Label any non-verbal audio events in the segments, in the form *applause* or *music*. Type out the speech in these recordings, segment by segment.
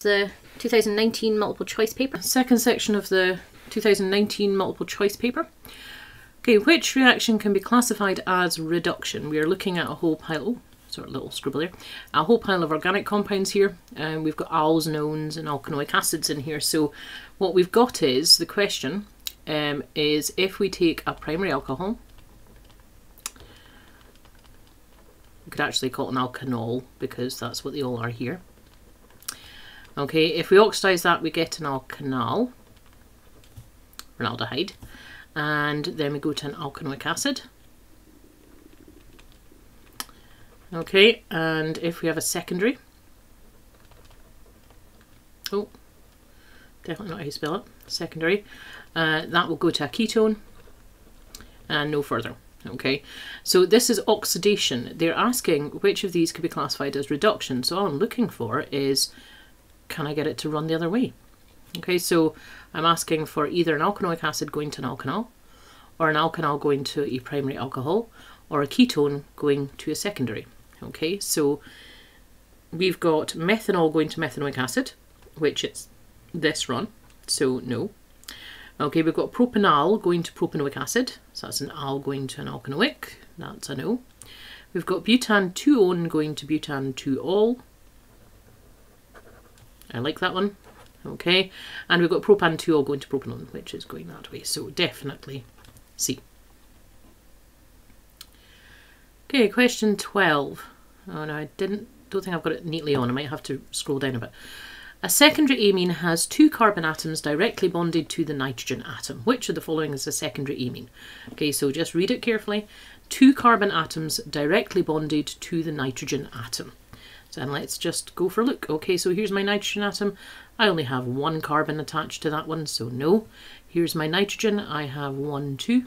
the 2019 multiple choice paper. Second section of the 2019 multiple choice paper. Okay, which reaction can be classified as reduction? We are looking at a whole pile, sort of little scribble there, a whole pile of organic compounds here, and we've got alls, nones, and alkanoic acids in here. So what we've got is the question um, is if we take a primary alcohol, we could actually call it an alkanol because that's what they all are here. Okay, if we oxidize that, we get an alkanal, an aldehyde, and then we go to an alkanoic acid. Okay, and if we have a secondary, oh, definitely not how you spell it, secondary, uh, that will go to a ketone and no further. Okay, so this is oxidation. They're asking which of these could be classified as reduction. So all I'm looking for is can I get it to run the other way? Okay, so I'm asking for either an alkanoic acid going to an alkanal, or an alkanal going to a primary alcohol, or a ketone going to a secondary. Okay, so we've got methanol going to methanoic acid, which is this run, so no. Okay, we've got propanal going to propanoic acid, so that's an al going to an alkanoic, that's a no. We've got butan 2-one going to butan 2-ol, I like that one. Okay, and we've got propan 2 all going to propanone, which is going that way. So definitely C. Okay, question 12. Oh no, I didn't, don't think I've got it neatly on. I might have to scroll down a bit. A secondary amine has two carbon atoms directly bonded to the nitrogen atom. Which of the following is a secondary amine? Okay, so just read it carefully. Two carbon atoms directly bonded to the nitrogen atom. So let's just go for a look. Okay, so here's my nitrogen atom. I only have one carbon attached to that one, so no. Here's my nitrogen. I have one, two.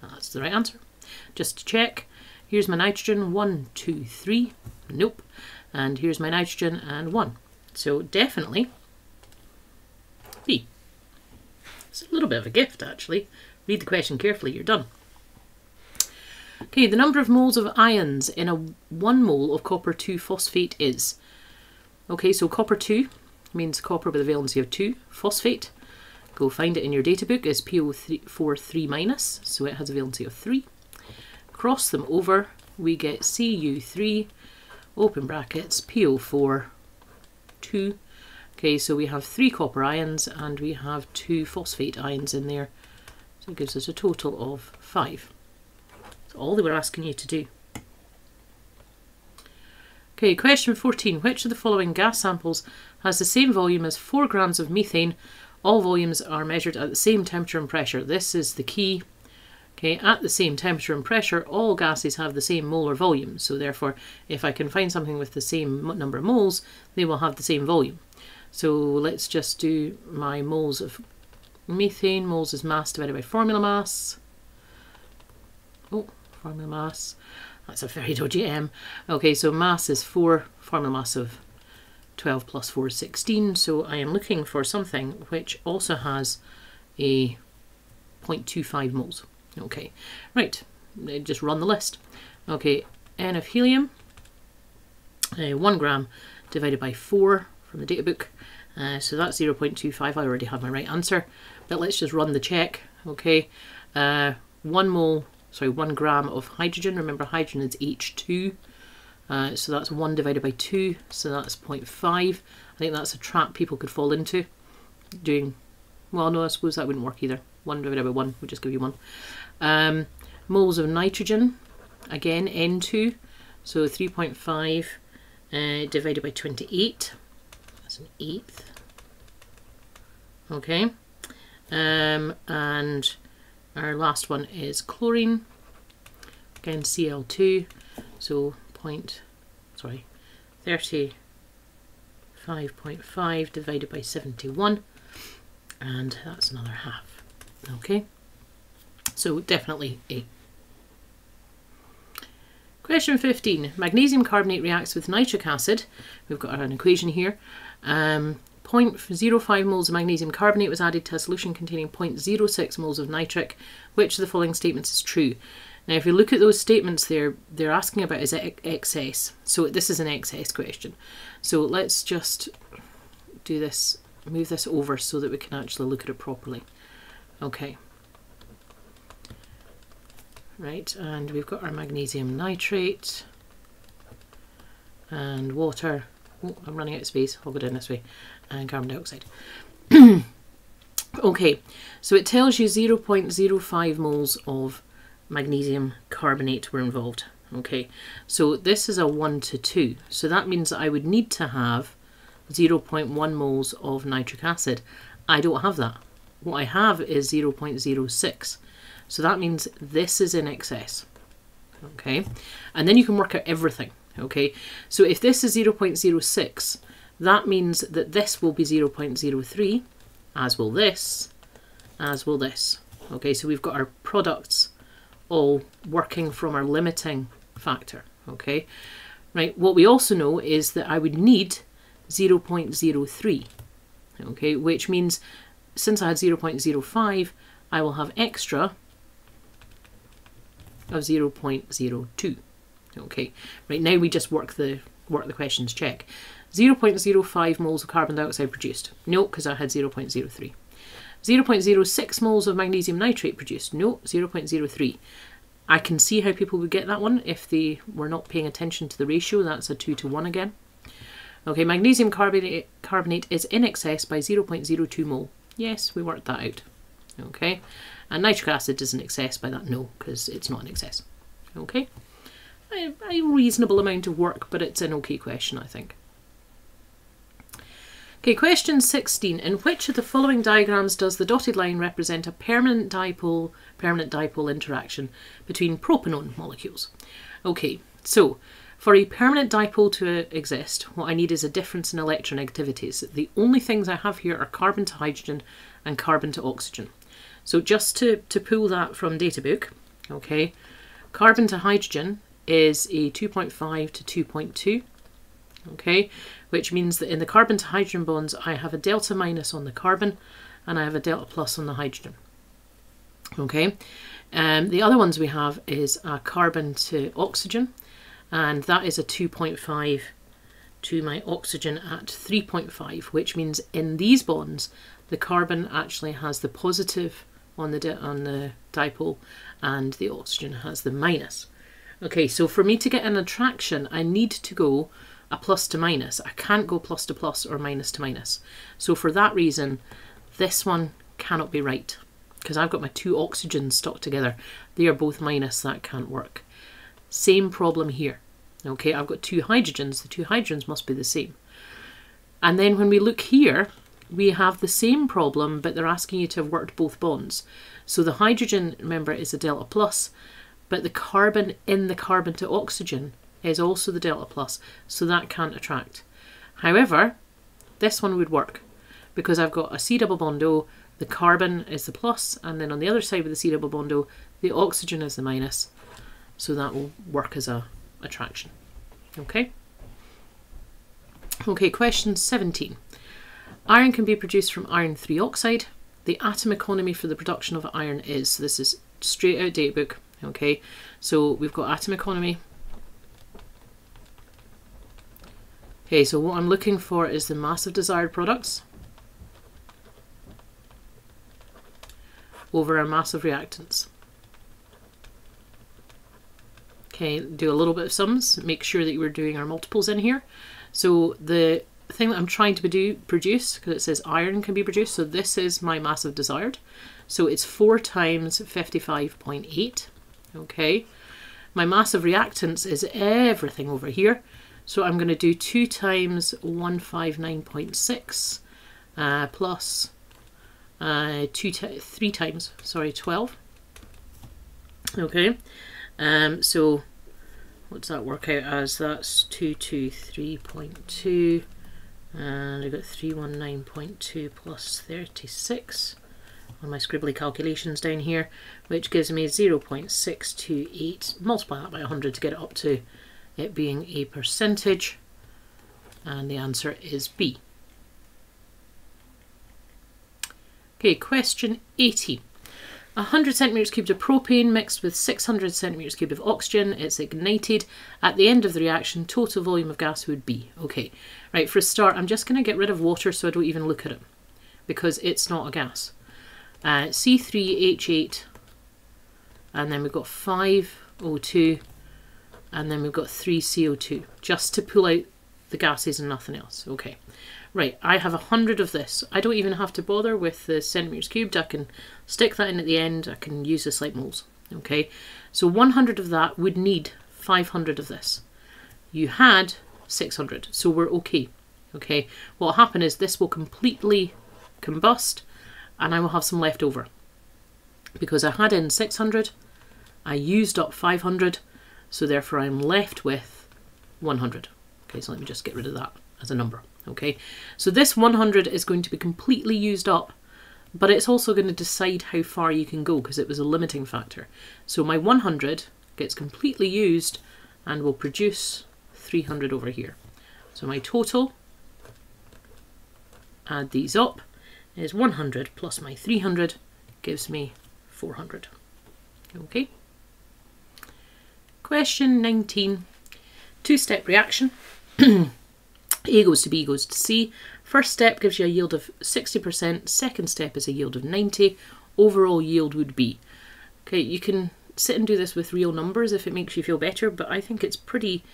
That's the right answer. Just to check. Here's my nitrogen. One, two, three. Nope. And here's my nitrogen and one. So definitely B. It's a little bit of a gift, actually. Read the question carefully. You're done. Okay, the number of moles of ions in a 1 mole of copper 2 phosphate is. Okay, so copper 2 means copper with a valency of 2. Phosphate, go find it in your data book, is PO4 3 minus, so it has a valency of 3. Cross them over, we get Cu3, open brackets, PO4 2. Okay, so we have 3 copper ions and we have 2 phosphate ions in there, so it gives us a total of 5 all they were asking you to do. Okay, question 14. Which of the following gas samples has the same volume as 4 grams of methane? All volumes are measured at the same temperature and pressure. This is the key. Okay, at the same temperature and pressure, all gases have the same molar volume. So therefore, if I can find something with the same number of moles, they will have the same volume. So let's just do my moles of methane. Moles is mass divided by formula mass. Oh, formula mass. That's a very dodgy M. Okay, so mass is 4, formula mass of 12 plus 4 is 16. So I am looking for something which also has a 0.25 moles. Okay, right, just run the list. Okay, N of helium, uh, 1 gram divided by 4 from the data book. Uh, so that's 0.25. I already have my right answer. But let's just run the check. Okay, uh, 1 mole sorry, one gram of hydrogen. Remember, hydrogen is H2. Uh, so that's 1 divided by 2, so that's 0.5. I think that's a trap people could fall into. Doing, well, no, I suppose that wouldn't work either. 1 divided by 1 would just give you 1. Um, moles of nitrogen, again, N2, so 3.5 uh, divided by 28. That's an eighth. Okay. Um, and our last one is chlorine. Again, Cl2, so point, sorry, 35.5 divided by 71, and that's another half. Okay, so definitely A. Question 15. Magnesium carbonate reacts with nitric acid. We've got an equation here. Um, 0.05 moles of magnesium carbonate was added to a solution containing 0.06 moles of nitric. Which of the following statements is true? Now, if you look at those statements there, they're asking about is it excess. So this is an excess question. So let's just do this, move this over so that we can actually look at it properly. Okay. Right, and we've got our magnesium nitrate and water. Oh, I'm running out of space. I'll go down this way. And carbon dioxide. *clears throat* okay, so it tells you 0.05 moles of magnesium carbonate were involved. Okay, so this is a 1 to 2. So that means that I would need to have 0.1 moles of nitric acid. I don't have that. What I have is 0.06. So that means this is in excess. Okay, and then you can work out everything. Okay, so if this is 0.06, that means that this will be 0.03, as will this, as will this. Okay, so we've got our products all working from our limiting factor. Okay, right. What we also know is that I would need 0.03. Okay, which means since I had 0.05, I will have extra of 0.02. Okay, right now we just work the work the questions check. 0.05 moles of carbon dioxide produced. No, because I had 0.03. 0.06 moles of magnesium nitrate produced. No, 0.03. I can see how people would get that one if they were not paying attention to the ratio. That's a 2 to 1 again. Okay, magnesium carbonate, carbonate is in excess by 0.02 mole. Yes, we worked that out. Okay, and nitric acid is in excess by that. No, because it's not in excess. Okay, a, a reasonable amount of work, but it's an okay question, I think. Okay, question 16. In which of the following diagrams does the dotted line represent a permanent dipole permanent dipole interaction between propanone molecules? Okay, so for a permanent dipole to uh, exist, what I need is a difference in electronegativities. The only things I have here are carbon to hydrogen and carbon to oxygen. So just to, to pull that from databook, okay, carbon to hydrogen is a 2.5 to 2.2, okay, which means that in the carbon to hydrogen bonds, I have a delta minus on the carbon and I have a delta plus on the hydrogen. Okay, um, the other ones we have is a carbon to oxygen, and that is a 2.5 to my oxygen at 3.5, which means in these bonds, the carbon actually has the positive on the on the dipole, and the oxygen has the minus. Okay, so for me to get an attraction, I need to go a plus to minus. I can't go plus to plus or minus to minus. So for that reason, this one cannot be right because I've got my two oxygens stuck together. They are both minus, that can't work. Same problem here. Okay, I've got two hydrogens. The two hydrogens must be the same. And then when we look here, we have the same problem, but they're asking you to have worked both bonds. So the hydrogen, remember, is a delta plus, but the carbon in the carbon to oxygen is also the delta plus, so that can't attract. However, this one would work because I've got a C double bond O, the carbon is the plus, and then on the other side with the C double bond O, the oxygen is the minus, so that will work as a attraction. Okay? Okay, question 17. Iron can be produced from iron 3 oxide. The atom economy for the production of iron is, so this is straight out databook, Okay, so we've got atom economy. Okay, so what I'm looking for is the mass of desired products over our mass of reactants. Okay, do a little bit of sums, make sure that you are doing our multiples in here. So the thing that I'm trying to do, produce, because it says iron can be produced, so this is my mass of desired. So it's 4 times 55.8 okay? My mass of reactants is everything over here. So I'm going to do 2 times 159.6 uh, plus uh, two 3 times, sorry, 12. Okay, um, so what's that work out as? That's 223.2 and I've got 319.2 plus 36 my scribbly calculations down here, which gives me 0.628, multiply that by 100 to get it up to it being a percentage, and the answer is B. Okay, question 80. 100 centimeters cubed of propane mixed with 600 centimeters cubed of oxygen. It's ignited. At the end of the reaction, total volume of gas would be. Okay, right, for a start, I'm just going to get rid of water so I don't even look at it because it's not a gas. Uh, C3H8, and then we've got 5O2, and then we've got 3CO2, just to pull out the gases and nothing else. Okay, right, I have a hundred of this. I don't even have to bother with the centimetres cubed. I can stick that in at the end. I can use this like moles. Okay, so 100 of that would need 500 of this. You had 600, so we're okay. Okay, what will happen is this will completely combust and I will have some left over. Because I had in 600, I used up 500, so therefore I'm left with 100. Okay, so let me just get rid of that as a number. Okay, so this 100 is going to be completely used up, but it's also going to decide how far you can go because it was a limiting factor. So my 100 gets completely used and will produce 300 over here. So my total, add these up, is 100 plus my 300 gives me 400. Okay. Question 19. Two-step reaction. *clears throat* A goes to B goes to C. First step gives you a yield of 60%. Second step is a yield of 90. Overall yield would be. Okay, you can sit and do this with real numbers if it makes you feel better, but I think it's pretty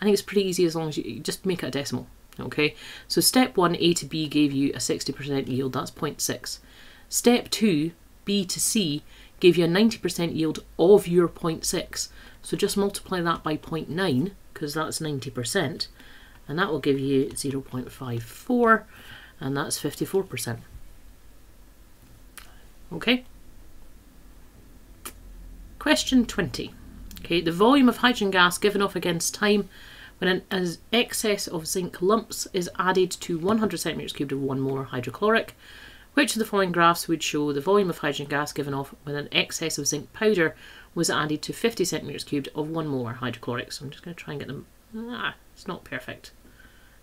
I think it's pretty easy as long as you, just make it a decimal. Okay, so step one, A to B gave you a 60% yield, that's 0.6. Step two, B to C, gave you a 90% yield of your 0.6. So just multiply that by 0.9, because that's 90%, and that will give you 0.54, and that's 54%. Okay. Question 20. Okay, the volume of hydrogen gas given off against time when an excess of zinc lumps is added to 100 centimeters cubed of 1 molar hydrochloric. Which of the following graphs would show the volume of hydrogen gas given off when an excess of zinc powder was added to 50 centimeters cubed of 1 molar hydrochloric? So I'm just going to try and get them. Ah, it's not perfect.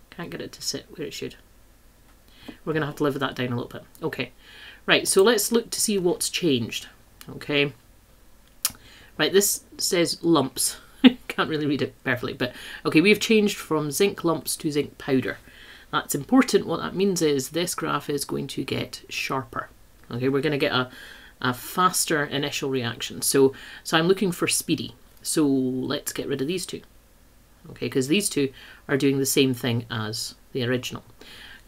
Can't get it to sit where it should. We're going to have to live that down a little bit. Okay, right, so let's look to see what's changed. Okay, right, this says lumps. Can't really read it perfectly, but okay, we've changed from zinc lumps to zinc powder. That's important. What that means is this graph is going to get sharper. Okay, we're going to get a, a faster initial reaction. So, so I'm looking for speedy. So let's get rid of these two. Okay, because these two are doing the same thing as the original.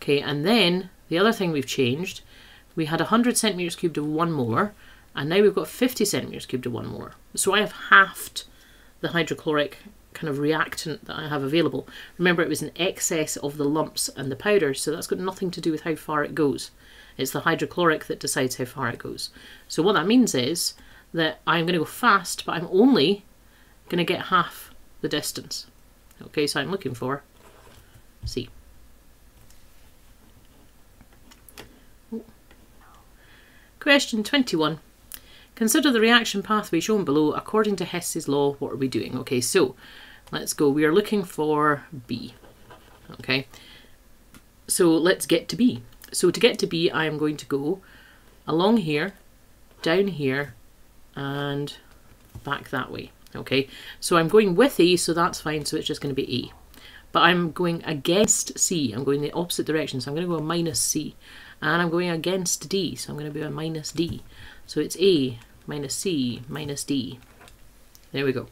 Okay, and then the other thing we've changed, we had 100 centimeters cubed of one molar, and now we've got 50 centimeters cubed of one molar. So I have halved the hydrochloric kind of reactant that I have available. Remember, it was an excess of the lumps and the powder, so that's got nothing to do with how far it goes. It's the hydrochloric that decides how far it goes. So what that means is that I'm going to go fast, but I'm only going to get half the distance. Okay, so I'm looking for C. Question 21. Consider the reaction pathway shown below according to Hess's law. What are we doing? Okay, so let's go. We are looking for B. Okay, so let's get to B. So to get to B, I am going to go along here, down here, and back that way. Okay, so I'm going with A, so that's fine. So it's just going to be A. But I'm going against C. I'm going the opposite direction. So I'm going to go a minus C. And I'm going against D. So I'm going to be a minus D. So it's A minus C minus D. There we go.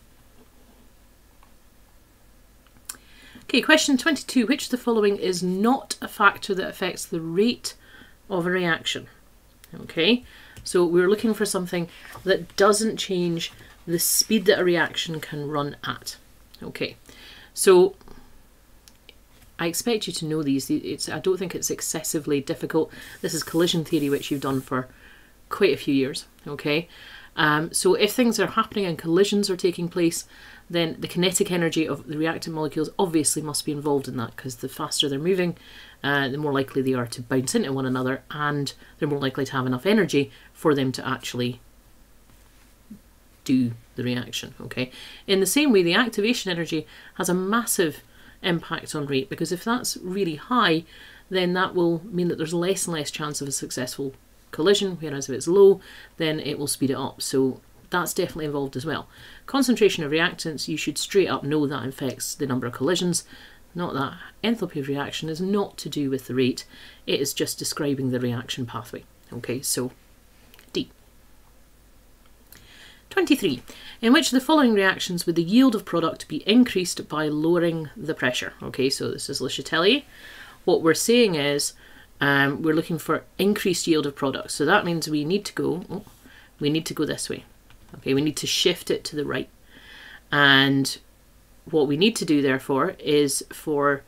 Okay, question 22. Which of the following is not a factor that affects the rate of a reaction? Okay, so we're looking for something that doesn't change the speed that a reaction can run at. Okay, so I expect you to know these. It's, I don't think it's excessively difficult. This is collision theory, which you've done for quite a few years. Okay, um, so if things are happening and collisions are taking place, then the kinetic energy of the reactant molecules obviously must be involved in that because the faster they're moving, uh, the more likely they are to bounce into one another, and they're more likely to have enough energy for them to actually do the reaction. Okay. In the same way, the activation energy has a massive impact on rate because if that's really high, then that will mean that there's less and less chance of a successful collision, whereas if it's low, then it will speed it up. So that's definitely involved as well. Concentration of reactants, you should straight up know that affects the number of collisions, not that. Enthalpy of reaction is not to do with the rate, it is just describing the reaction pathway. Okay, so D. 23. In which the following reactions would the yield of product be increased by lowering the pressure? Okay, so this is Le Chatelier. What we're saying is um, we're looking for increased yield of product. So that means we need to go, oh, we need to go this way. Okay, we need to shift it to the right. And what we need to do, therefore, is for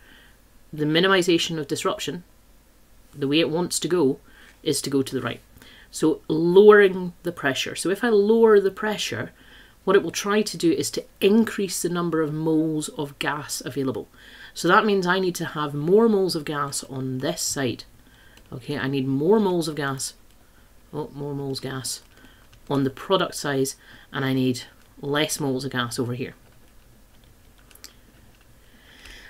the minimization of disruption, the way it wants to go is to go to the right. So lowering the pressure. So if I lower the pressure, what it will try to do is to increase the number of moles of gas available. So that means I need to have more moles of gas on this side. Okay, I need more moles of gas. Oh, more moles gas on the product size and I need less moles of gas over here.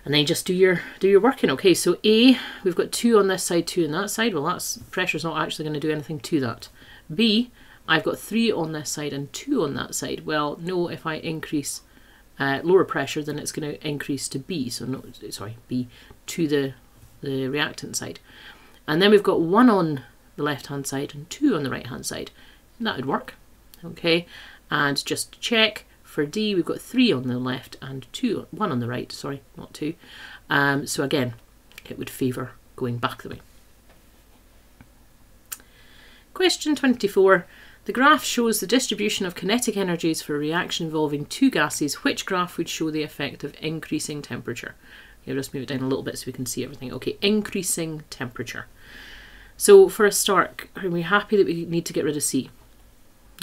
And then just do your do your working. Okay, so A, we've got two on this side, two on that side. Well, that's pressure's not actually going to do anything to that. B, I've got three on this side and two on that side. Well, no, if I increase uh, lower pressure, then it's going to increase to B. So no, sorry, B to the the reactant side. And then we've got one on the left hand side and two on the right hand side that would work. Okay, and just check for D, we've got three on the left and two, one on the right, sorry, not two. Um, so again, it would favour going back the way. Question 24. The graph shows the distribution of kinetic energies for a reaction involving two gases. Which graph would show the effect of increasing temperature? I'll just move it down a little bit so we can see everything. Okay, increasing temperature. So for a start, are we happy that we need to get rid of C?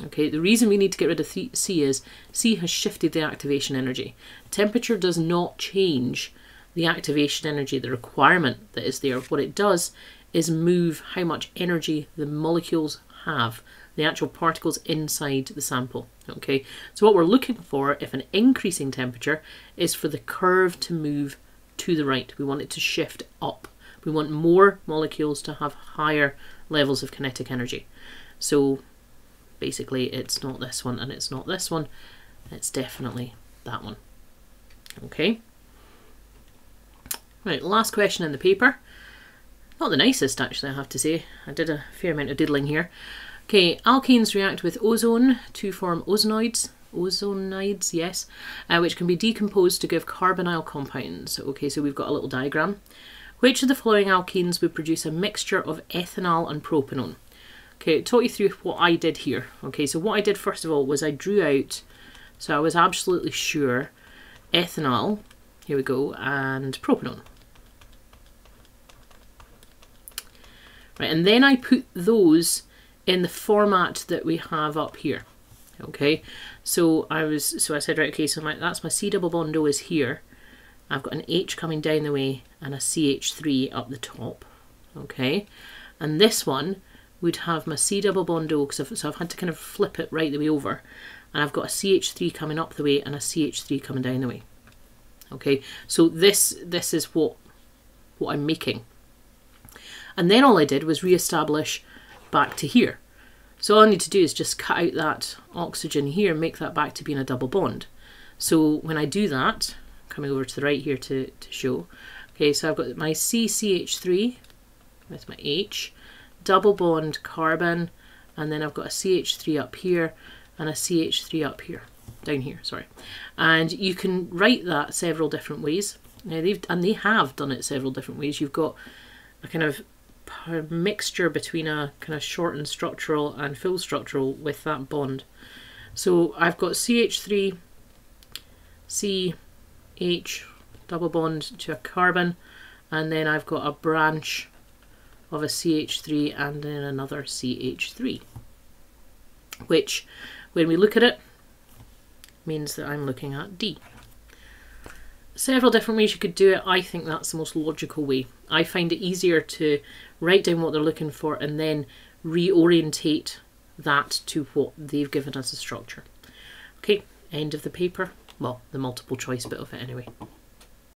Okay, the reason we need to get rid of C is C has shifted the activation energy. Temperature does not change the activation energy, the requirement that is there. What it does is move how much energy the molecules have, the actual particles inside the sample. Okay, so what we're looking for, if an increasing temperature, is for the curve to move to the right. We want it to shift up. We want more molecules to have higher levels of kinetic energy. So basically it's not this one and it's not this one. It's definitely that one. Okay. Right, last question in the paper. Not the nicest, actually, I have to say. I did a fair amount of diddling here. Okay, alkenes react with ozone to form ozonoids. Ozonides, yes, uh, which can be decomposed to give carbonyl compounds. Okay, so we've got a little diagram. Which of the following alkenes would produce a mixture of ethanal and propanone? Okay, talk you through what I did here. Okay, so what I did first of all was I drew out, so I was absolutely sure, ethanal, here we go, and propanone. Right, and then I put those in the format that we have up here. Okay, so I was, so I said, right, okay, so my, that's my C double bond O is here. I've got an H coming down the way and a CH3 up the top. Okay, and this one would have my C double bond O, so I've had to kind of flip it right the way over. And I've got a CH3 coming up the way and a CH3 coming down the way. Okay, so this this is what what I'm making. And then all I did was re-establish back to here. So all I need to do is just cut out that oxygen here and make that back to being a double bond. So when I do that, coming over to the right here to, to show, okay, so I've got my CCH3 with my H, double bond carbon, and then I've got a CH3 up here and a CH3 up here, down here, sorry. And you can write that several different ways. Now they've and they have done it several different ways. You've got a kind of mixture between a kind of shortened structural and full structural with that bond. So I've got CH3, CH, double bond to a carbon, and then I've got a branch of a CH3 and then another CH3, which when we look at it means that I'm looking at D. Several different ways you could do it. I think that's the most logical way. I find it easier to write down what they're looking for and then reorientate that to what they've given us a structure. Okay, end of the paper. Well, the multiple choice bit of it anyway.